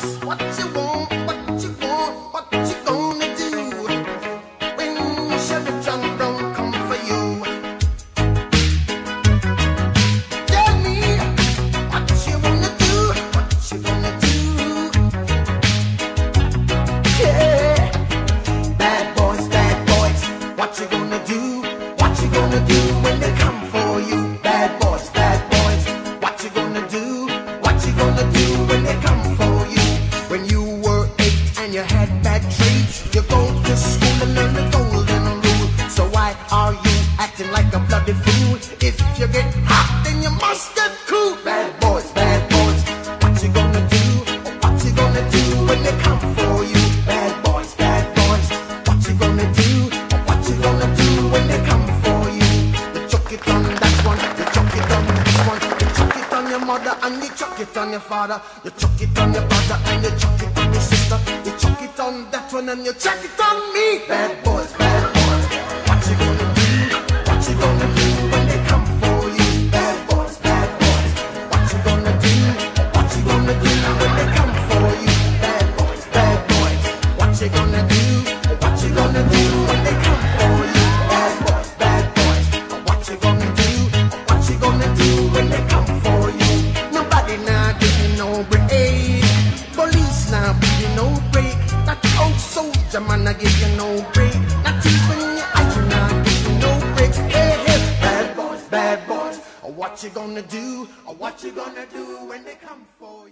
boys, what you want, what you want, what you gonna do when Chevy John Brown come for you? Tell me what you wanna do, what you gonna do? Yeah, bad boys, bad boys, what you gonna do? What you gonna do when they come for you? Acting like a bloody fool? If you get hot, then you must get cool. Bad boys, bad boys, what you gonna do? What you gonna do when they come for you? Bad boys, bad boys, what you gonna do? What you gonna do when they come for you? You chuck it on that one, you chuck it on this one, you chuck it on your mother and you chuck it on your father, you chuck it on your brother and you chuck it on your sister, you chuck it on that one and you chuck it on me. Bad boys, soldier man I give you no break. Not even your eyes now give you no breaks. Hey, hey, bad boys, bad boys. What you gonna do? What you gonna do when they come for you?